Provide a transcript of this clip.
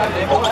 อันนี้ก็ไ